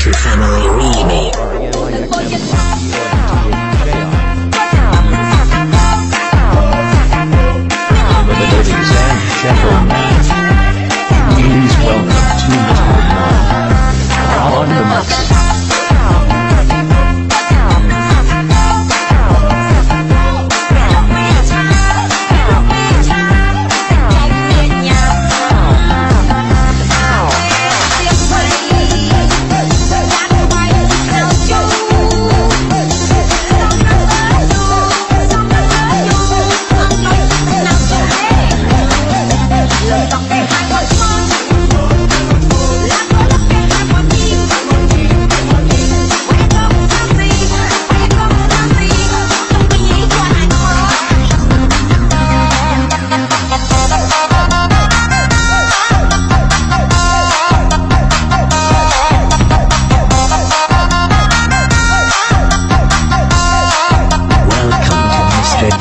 Future Summer Remix.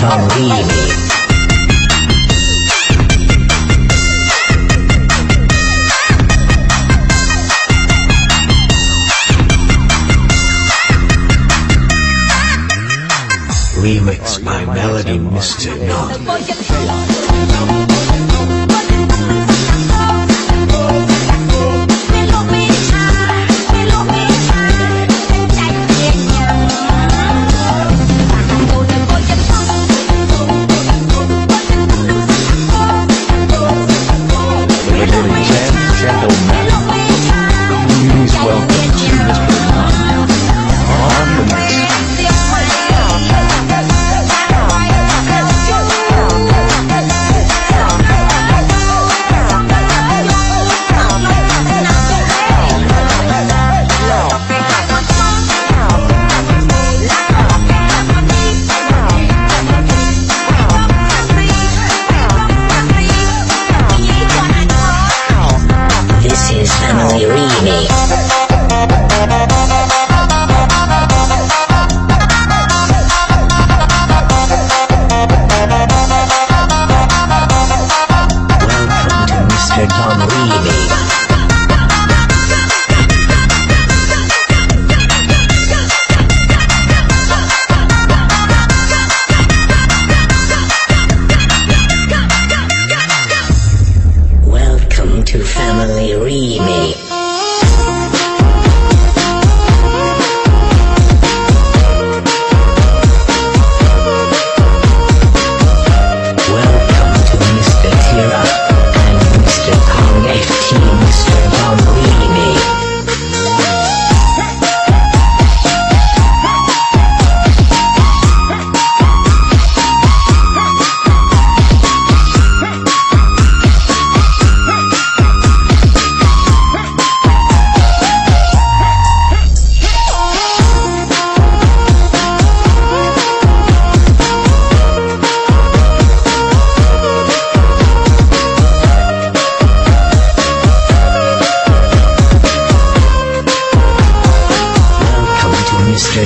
Mama Remix. Remix by Melody Mr. Nod. amiga. Mr.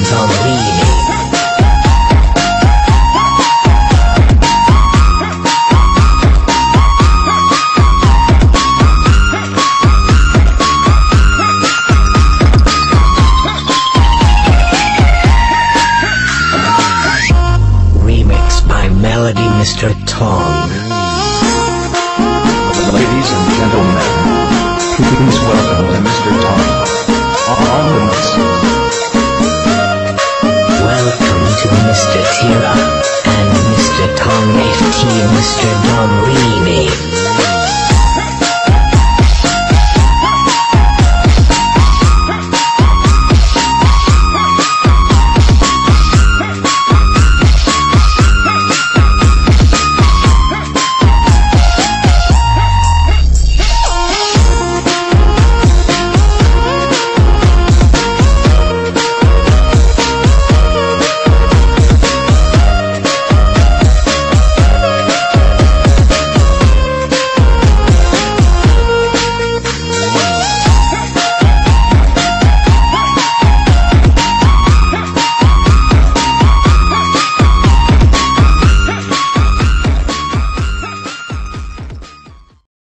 by Melody Mr. Tong. Ladies and gentlemen, please welcome Mr. Tong.